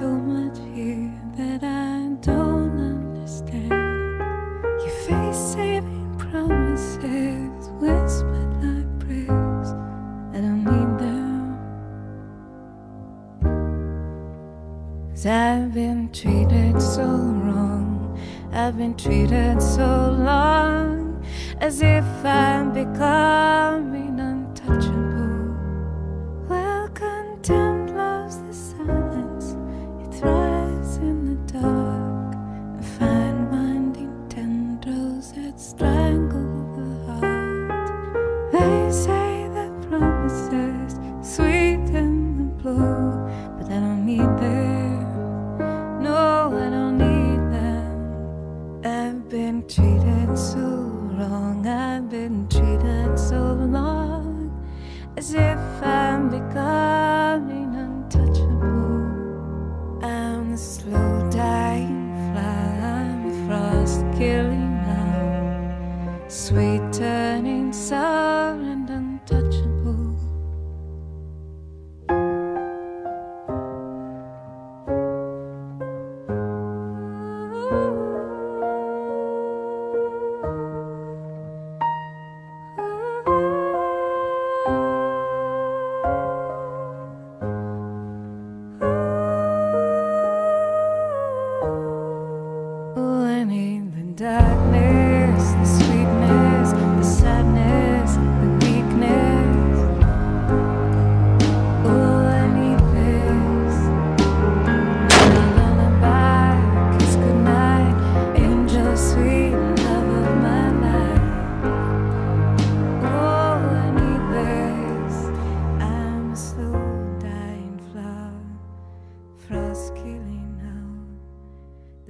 so much here that I don't understand. Your face saving promises, whispered like prayers. I don't need them. Cause I've been treated so wrong. I've been treated so long as if I'm becoming that strangle the heart. They say that promises sweeten the blow, but I don't need them. No, I don't need them. I've been treated so wrong. I've been treated so long as if I'm becoming untouchable. I'm the slow dying Sweet turning sour and untouchable.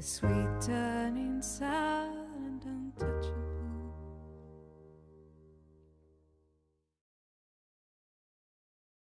The sweet turning untouchable.